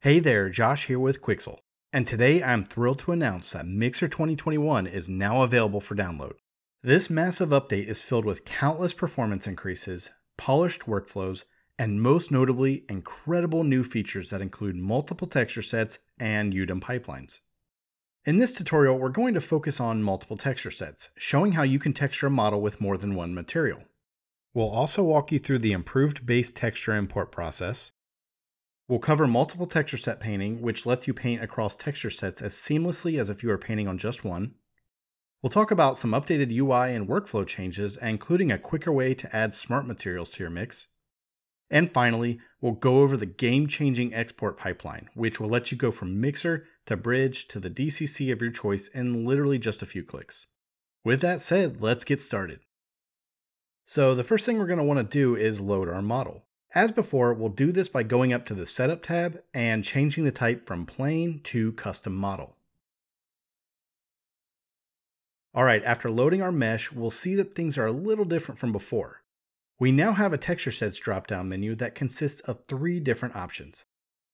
Hey there, Josh here with Quixel, and today I'm thrilled to announce that Mixer 2021 is now available for download. This massive update is filled with countless performance increases, polished workflows, and most notably, incredible new features that include multiple texture sets and UDIM pipelines. In this tutorial, we're going to focus on multiple texture sets, showing how you can texture a model with more than one material. We'll also walk you through the improved base texture import process, We'll cover multiple texture set painting, which lets you paint across texture sets as seamlessly as if you were painting on just one. We'll talk about some updated UI and workflow changes, including a quicker way to add smart materials to your mix. And finally, we'll go over the game-changing export pipeline, which will let you go from Mixer to Bridge to the DCC of your choice in literally just a few clicks. With that said, let's get started. So the first thing we're going to want to do is load our model. As before, we'll do this by going up to the Setup tab and changing the type from Plain to Custom Model. Alright, after loading our mesh, we'll see that things are a little different from before. We now have a Texture Sets drop-down menu that consists of three different options.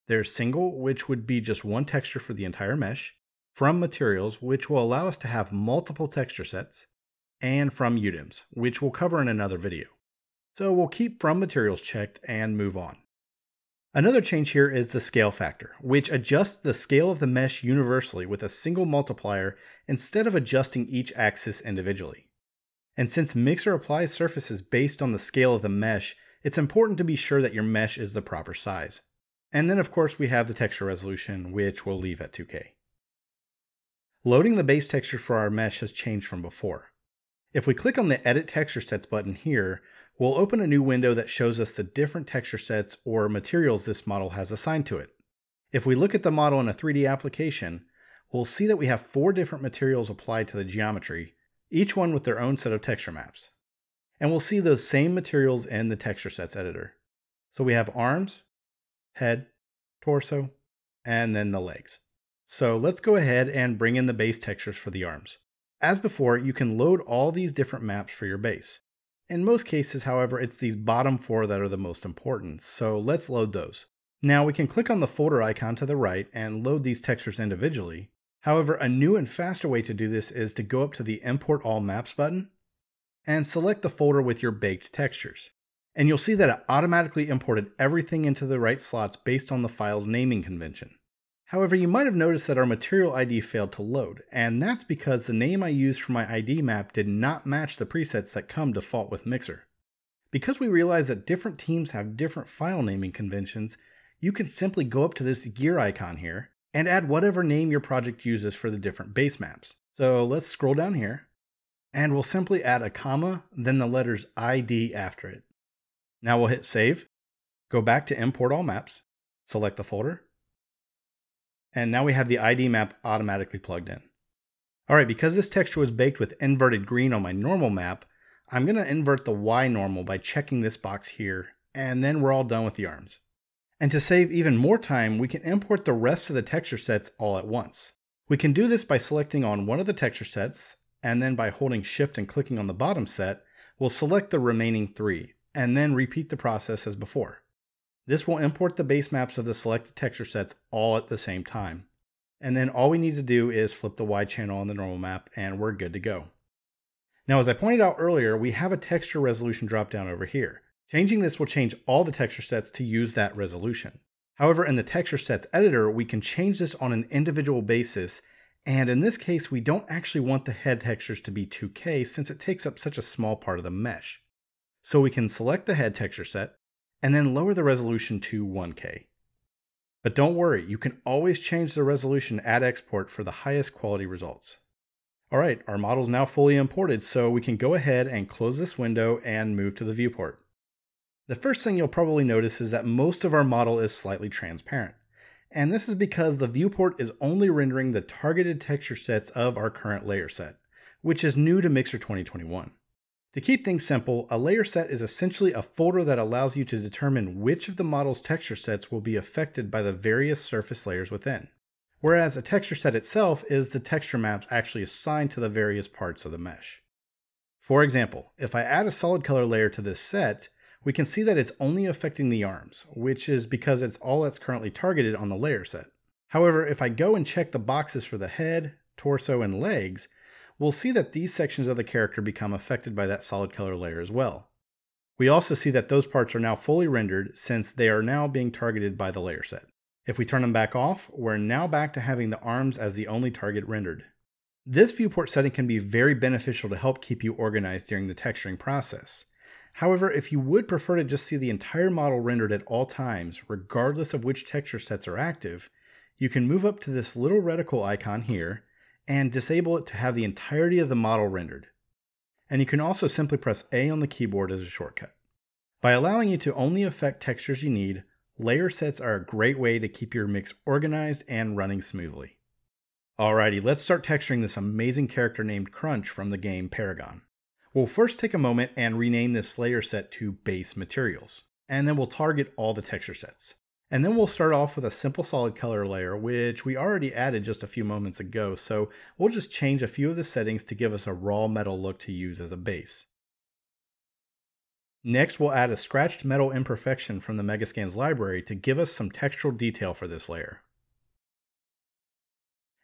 There's Single, which would be just one texture for the entire mesh, From Materials, which will allow us to have multiple texture sets, and From UDIMs, which we'll cover in another video. So we'll keep from materials checked and move on. Another change here is the scale factor, which adjusts the scale of the mesh universally with a single multiplier instead of adjusting each axis individually. And since Mixer applies surfaces based on the scale of the mesh, it's important to be sure that your mesh is the proper size. And then of course we have the texture resolution, which we'll leave at 2K. Loading the base texture for our mesh has changed from before. If we click on the Edit Texture Sets button here, We'll open a new window that shows us the different texture sets or materials this model has assigned to it. If we look at the model in a 3D application, we'll see that we have four different materials applied to the geometry, each one with their own set of texture maps. And we'll see those same materials in the texture sets editor. So we have arms, head, torso, and then the legs. So let's go ahead and bring in the base textures for the arms. As before, you can load all these different maps for your base. In most cases, however, it's these bottom four that are the most important, so let's load those. Now we can click on the folder icon to the right and load these textures individually. However, a new and faster way to do this is to go up to the Import All Maps button and select the folder with your baked textures. And you'll see that it automatically imported everything into the right slots based on the file's naming convention. However, you might have noticed that our material ID failed to load, and that's because the name I used for my ID map did not match the presets that come default with Mixer. Because we realize that different teams have different file naming conventions, you can simply go up to this gear icon here and add whatever name your project uses for the different base maps. So let's scroll down here, and we'll simply add a comma, then the letters ID after it. Now we'll hit save, go back to import all maps, select the folder, and now we have the ID map automatically plugged in. All right, because this texture was baked with inverted green on my normal map, I'm gonna invert the Y normal by checking this box here, and then we're all done with the arms. And to save even more time, we can import the rest of the texture sets all at once. We can do this by selecting on one of the texture sets, and then by holding shift and clicking on the bottom set, we'll select the remaining three, and then repeat the process as before. This will import the base maps of the selected texture sets all at the same time. And then all we need to do is flip the Y channel on the normal map and we're good to go. Now, as I pointed out earlier, we have a texture resolution dropdown over here. Changing this will change all the texture sets to use that resolution. However, in the texture sets editor, we can change this on an individual basis. And in this case, we don't actually want the head textures to be 2K since it takes up such a small part of the mesh. So we can select the head texture set, and then lower the resolution to 1K. But don't worry, you can always change the resolution at export for the highest quality results. Alright, our model is now fully imported, so we can go ahead and close this window and move to the viewport. The first thing you'll probably notice is that most of our model is slightly transparent. And this is because the viewport is only rendering the targeted texture sets of our current layer set, which is new to Mixer 2021. To keep things simple, a layer set is essentially a folder that allows you to determine which of the model's texture sets will be affected by the various surface layers within. Whereas a texture set itself is the texture maps actually assigned to the various parts of the mesh. For example, if I add a solid color layer to this set, we can see that it's only affecting the arms, which is because it's all that's currently targeted on the layer set. However, if I go and check the boxes for the head, torso, and legs, we'll see that these sections of the character become affected by that solid color layer as well. We also see that those parts are now fully rendered since they are now being targeted by the layer set. If we turn them back off, we're now back to having the arms as the only target rendered. This viewport setting can be very beneficial to help keep you organized during the texturing process. However, if you would prefer to just see the entire model rendered at all times, regardless of which texture sets are active, you can move up to this little reticle icon here and disable it to have the entirety of the model rendered. And you can also simply press A on the keyboard as a shortcut. By allowing you to only affect textures you need, layer sets are a great way to keep your mix organized and running smoothly. Alrighty, let's start texturing this amazing character named Crunch from the game Paragon. We'll first take a moment and rename this layer set to Base Materials, and then we'll target all the texture sets. And then we'll start off with a simple solid color layer, which we already added just a few moments ago, so we'll just change a few of the settings to give us a raw metal look to use as a base. Next, we'll add a scratched metal imperfection from the Megascans library to give us some textural detail for this layer.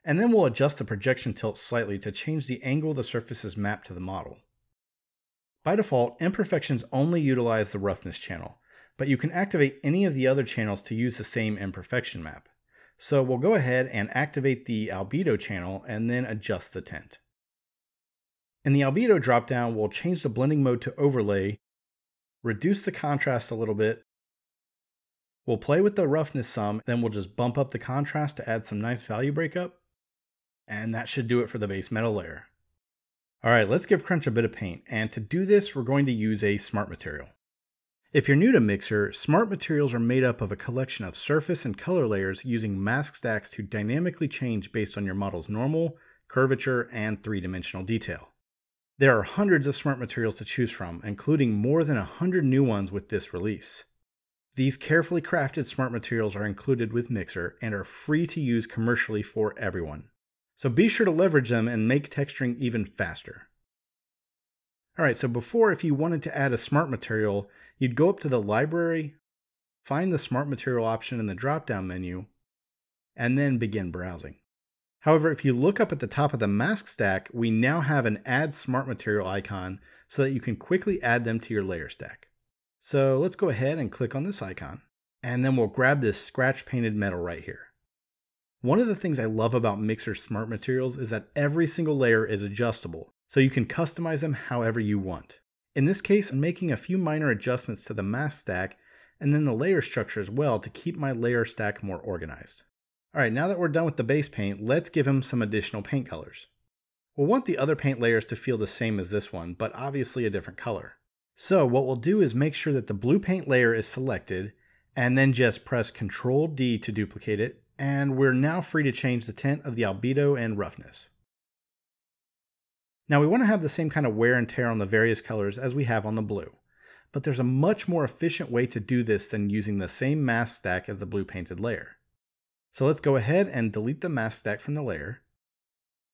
And then we'll adjust the projection tilt slightly to change the angle the surface is mapped to the model. By default, imperfections only utilize the roughness channel, but you can activate any of the other channels to use the same imperfection map. So we'll go ahead and activate the albedo channel and then adjust the tint. In the albedo dropdown, we'll change the blending mode to overlay, reduce the contrast a little bit. We'll play with the roughness some, then we'll just bump up the contrast to add some nice value breakup. And that should do it for the base metal layer. Alright, let's give Crunch a bit of paint, and to do this, we're going to use a smart material. If you're new to Mixer, smart materials are made up of a collection of surface and color layers using mask stacks to dynamically change based on your model's normal, curvature, and three-dimensional detail. There are hundreds of smart materials to choose from, including more than 100 new ones with this release. These carefully crafted smart materials are included with Mixer and are free to use commercially for everyone. So be sure to leverage them and make texturing even faster. Alright, so before if you wanted to add a smart material, you'd go up to the library, find the smart material option in the drop-down menu, and then begin browsing. However, if you look up at the top of the mask stack, we now have an add smart material icon so that you can quickly add them to your layer stack. So let's go ahead and click on this icon, and then we'll grab this scratch painted metal right here. One of the things I love about Mixer Smart Materials is that every single layer is adjustable, so you can customize them however you want. In this case, I'm making a few minor adjustments to the mask stack and then the layer structure as well to keep my layer stack more organized. Alright, now that we're done with the base paint, let's give him some additional paint colors. We'll want the other paint layers to feel the same as this one, but obviously a different color. So what we'll do is make sure that the blue paint layer is selected, and then just press Ctrl D to duplicate it, and we're now free to change the tint of the albedo and roughness. Now we want to have the same kind of wear and tear on the various colors as we have on the blue, but there's a much more efficient way to do this than using the same mask stack as the blue painted layer. So let's go ahead and delete the mask stack from the layer,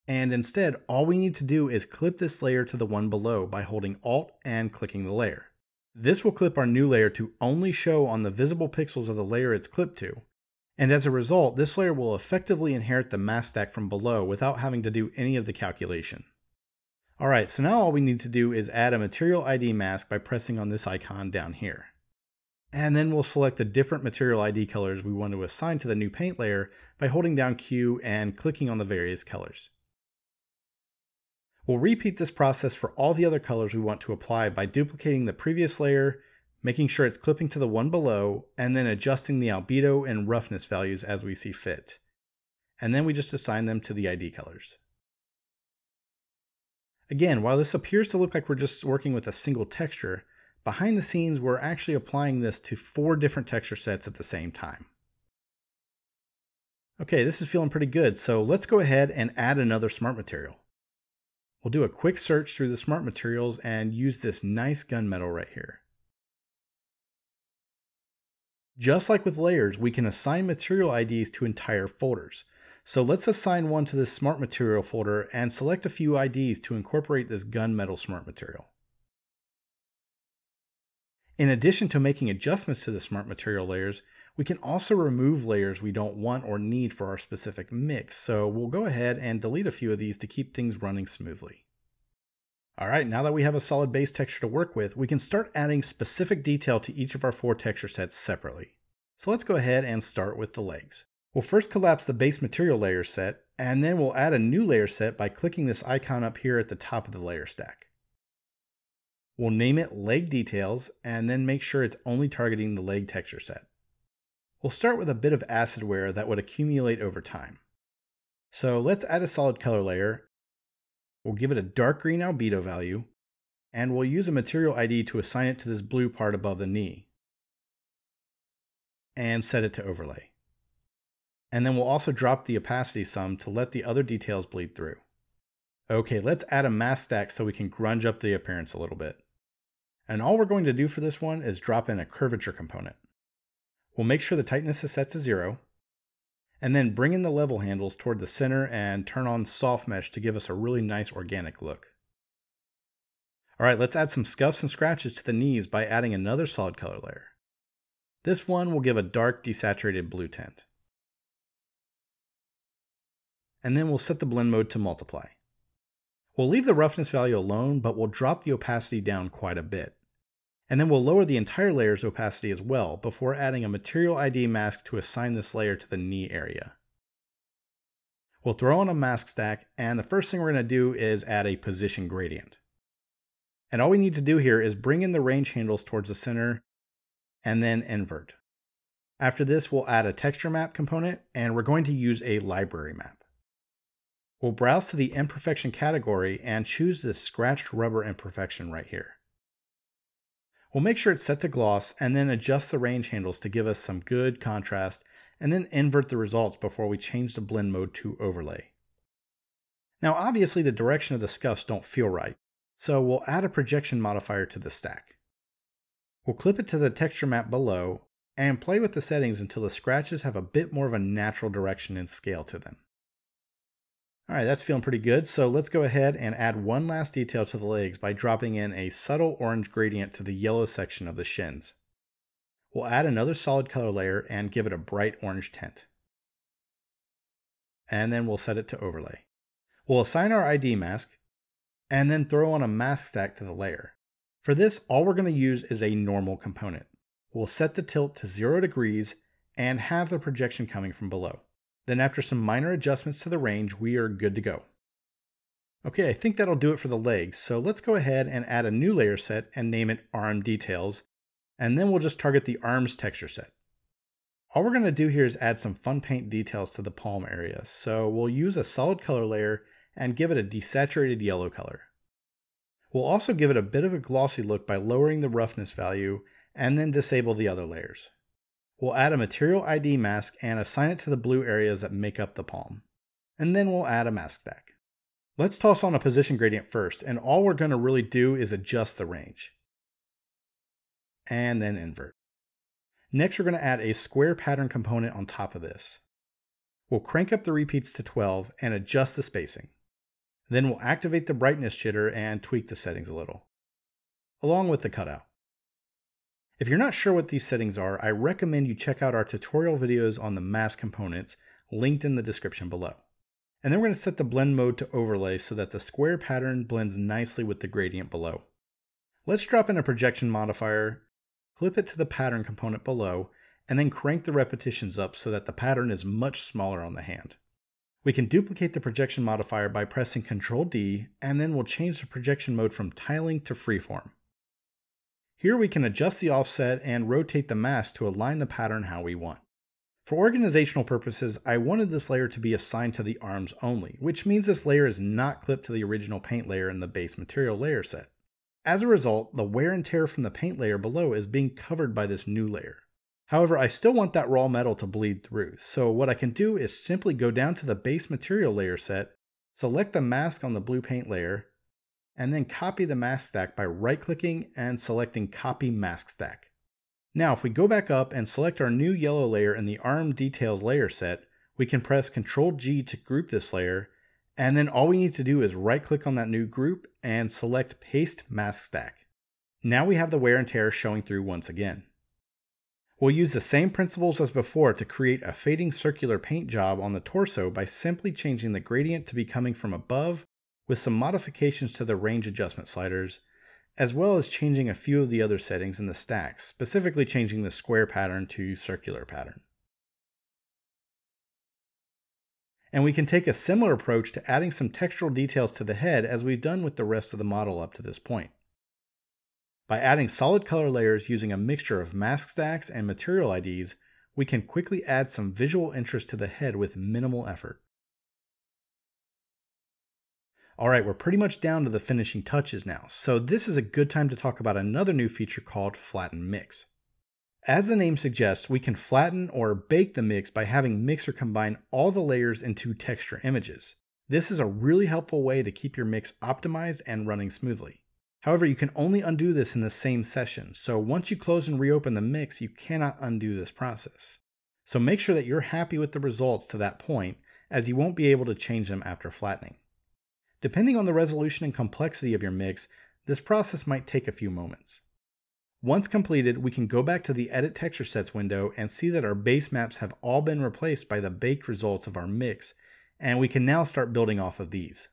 and instead all we need to do is clip this layer to the one below by holding Alt and clicking the layer. This will clip our new layer to only show on the visible pixels of the layer it's clipped to, and as a result, this layer will effectively inherit the mask stack from below without having to do any of the calculation. Alright, so now all we need to do is add a material ID mask by pressing on this icon down here. And then we'll select the different material ID colors we want to assign to the new paint layer by holding down Q and clicking on the various colors. We'll repeat this process for all the other colors we want to apply by duplicating the previous layer, making sure it's clipping to the one below, and then adjusting the albedo and roughness values as we see fit. And then we just assign them to the ID colors. Again, while this appears to look like we're just working with a single texture, behind the scenes we're actually applying this to four different texture sets at the same time. Okay, this is feeling pretty good, so let's go ahead and add another smart material. We'll do a quick search through the smart materials and use this nice gunmetal right here. Just like with layers, we can assign material IDs to entire folders. So let's assign one to this smart material folder and select a few IDs to incorporate this gunmetal smart material. In addition to making adjustments to the smart material layers, we can also remove layers we don't want or need for our specific mix, so we'll go ahead and delete a few of these to keep things running smoothly. Alright, now that we have a solid base texture to work with, we can start adding specific detail to each of our four texture sets separately. So let's go ahead and start with the legs. We'll first collapse the base material layer set, and then we'll add a new layer set by clicking this icon up here at the top of the layer stack. We'll name it Leg Details, and then make sure it's only targeting the leg texture set. We'll start with a bit of acid wear that would accumulate over time. So let's add a solid color layer. We'll give it a dark green albedo value, and we'll use a material ID to assign it to this blue part above the knee, and set it to overlay. And then we'll also drop the opacity some to let the other details bleed through. Okay, let's add a mask stack so we can grunge up the appearance a little bit. And all we're going to do for this one is drop in a curvature component. We'll make sure the tightness is set to zero, and then bring in the level handles toward the center and turn on soft mesh to give us a really nice organic look. Alright, let's add some scuffs and scratches to the knees by adding another solid color layer. This one will give a dark desaturated blue tint. And then we'll set the blend mode to multiply. We'll leave the roughness value alone, but we'll drop the opacity down quite a bit. And then we'll lower the entire layer's opacity as well before adding a material ID mask to assign this layer to the knee area. We'll throw on a mask stack, and the first thing we're going to do is add a position gradient. And all we need to do here is bring in the range handles towards the center and then invert. After this, we'll add a texture map component, and we're going to use a library map. We'll browse to the imperfection category and choose this scratched rubber imperfection right here. We'll make sure it's set to gloss and then adjust the range handles to give us some good contrast and then invert the results before we change the blend mode to overlay. Now obviously the direction of the scuffs don't feel right, so we'll add a projection modifier to the stack. We'll clip it to the texture map below and play with the settings until the scratches have a bit more of a natural direction and scale to them. All right, that's feeling pretty good. So let's go ahead and add one last detail to the legs by dropping in a subtle orange gradient to the yellow section of the shins. We'll add another solid color layer and give it a bright orange tint. And then we'll set it to overlay. We'll assign our ID mask and then throw on a mask stack to the layer. For this, all we're going to use is a normal component. We'll set the tilt to 0 degrees and have the projection coming from below. Then after some minor adjustments to the range, we are good to go. Okay, I think that'll do it for the legs, so let's go ahead and add a new layer set and name it Arm Details, and then we'll just target the arms texture set. All we're going to do here is add some fun paint details to the palm area, so we'll use a solid color layer and give it a desaturated yellow color. We'll also give it a bit of a glossy look by lowering the roughness value and then disable the other layers. We'll add a material ID mask and assign it to the blue areas that make up the palm. And then we'll add a mask stack. Let's toss on a position gradient first, and all we're going to really do is adjust the range. And then invert. Next, we're going to add a square pattern component on top of this. We'll crank up the repeats to 12 and adjust the spacing. Then we'll activate the brightness jitter and tweak the settings a little, along with the cutout. If you're not sure what these settings are, I recommend you check out our tutorial videos on the mask components linked in the description below. And then we're going to set the blend mode to overlay so that the square pattern blends nicely with the gradient below. Let's drop in a projection modifier, clip it to the pattern component below, and then crank the repetitions up so that the pattern is much smaller on the hand. We can duplicate the projection modifier by pressing Ctrl D, and then we'll change the projection mode from tiling to freeform. Here we can adjust the offset and rotate the mask to align the pattern how we want. For organizational purposes, I wanted this layer to be assigned to the arms only, which means this layer is not clipped to the original paint layer in the base material layer set. As a result, the wear and tear from the paint layer below is being covered by this new layer. However, I still want that raw metal to bleed through, so what I can do is simply go down to the base material layer set, select the mask on the blue paint layer, and then copy the mask stack by right clicking and selecting copy mask stack. Now if we go back up and select our new yellow layer in the arm details layer set, we can press Ctrl G to group this layer and then all we need to do is right click on that new group and select paste mask stack. Now we have the wear and tear showing through once again. We'll use the same principles as before to create a fading circular paint job on the torso by simply changing the gradient to be coming from above with some modifications to the range adjustment sliders, as well as changing a few of the other settings in the stacks, specifically changing the square pattern to circular pattern. And we can take a similar approach to adding some textural details to the head as we've done with the rest of the model up to this point. By adding solid color layers using a mixture of mask stacks and material IDs, we can quickly add some visual interest to the head with minimal effort. Alright, we're pretty much down to the finishing touches now, so this is a good time to talk about another new feature called Flatten Mix. As the name suggests, we can flatten or bake the mix by having Mixer combine all the layers into texture images. This is a really helpful way to keep your mix optimized and running smoothly. However, you can only undo this in the same session, so once you close and reopen the mix, you cannot undo this process. So make sure that you're happy with the results to that point, as you won't be able to change them after flattening. Depending on the resolution and complexity of your mix, this process might take a few moments. Once completed, we can go back to the Edit Texture Sets window and see that our base maps have all been replaced by the baked results of our mix, and we can now start building off of these.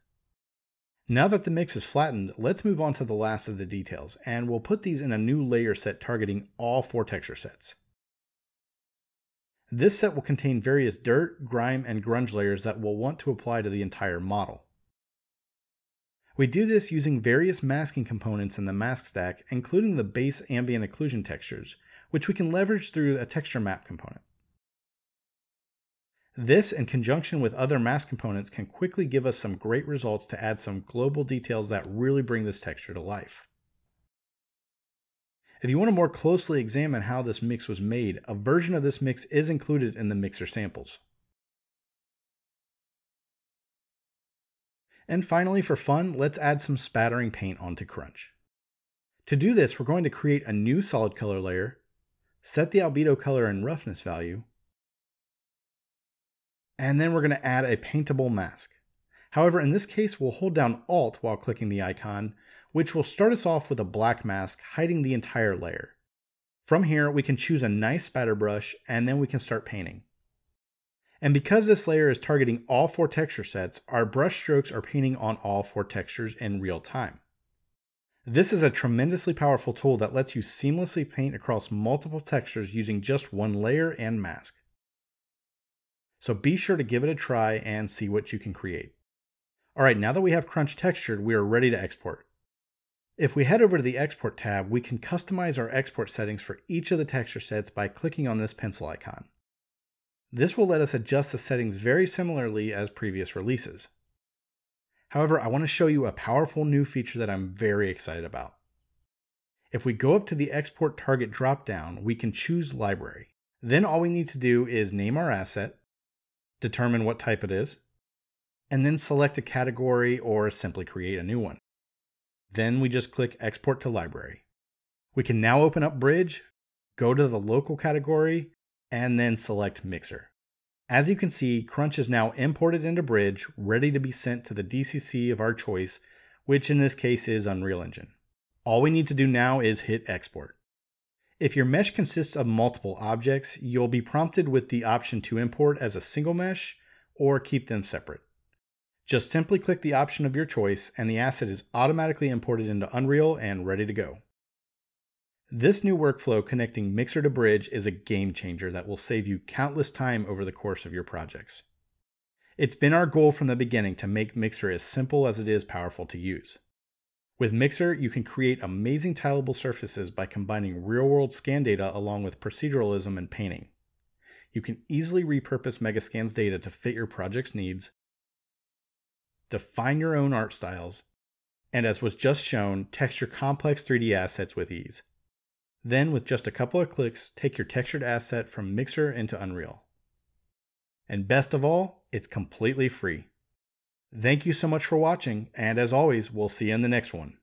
Now that the mix is flattened, let's move on to the last of the details, and we'll put these in a new layer set targeting all four texture sets. This set will contain various dirt, grime, and grunge layers that we'll want to apply to the entire model. We do this using various masking components in the mask stack, including the base ambient occlusion textures, which we can leverage through a texture map component. This, in conjunction with other mask components, can quickly give us some great results to add some global details that really bring this texture to life. If you want to more closely examine how this mix was made, a version of this mix is included in the mixer samples. And finally, for fun, let's add some spattering paint onto Crunch. To do this, we're going to create a new solid color layer, set the albedo color and roughness value, and then we're going to add a paintable mask. However, in this case, we'll hold down Alt while clicking the icon, which will start us off with a black mask hiding the entire layer. From here, we can choose a nice spatter brush, and then we can start painting. And because this layer is targeting all four texture sets, our brush strokes are painting on all four textures in real time. This is a tremendously powerful tool that lets you seamlessly paint across multiple textures using just one layer and mask. So be sure to give it a try and see what you can create. All right, now that we have Crunch textured, we are ready to export. If we head over to the Export tab, we can customize our export settings for each of the texture sets by clicking on this pencil icon. This will let us adjust the settings very similarly as previous releases. However, I want to show you a powerful new feature that I'm very excited about. If we go up to the Export Target dropdown, we can choose Library. Then all we need to do is name our asset, determine what type it is, and then select a category or simply create a new one. Then we just click Export to Library. We can now open up Bridge, go to the local category, and then select Mixer. As you can see, Crunch is now imported into Bridge, ready to be sent to the DCC of our choice, which in this case is Unreal Engine. All we need to do now is hit Export. If your mesh consists of multiple objects, you'll be prompted with the option to import as a single mesh or keep them separate. Just simply click the option of your choice and the asset is automatically imported into Unreal and ready to go. This new workflow connecting Mixer to Bridge is a game changer that will save you countless time over the course of your projects. It's been our goal from the beginning to make Mixer as simple as it is powerful to use. With Mixer, you can create amazing tileable surfaces by combining real-world scan data along with proceduralism and painting. You can easily repurpose Megascans data to fit your project's needs, define your own art styles, and as was just shown, texture complex 3D assets with ease. Then, with just a couple of clicks, take your textured asset from Mixer into Unreal. And best of all, it's completely free. Thank you so much for watching, and as always, we'll see you in the next one.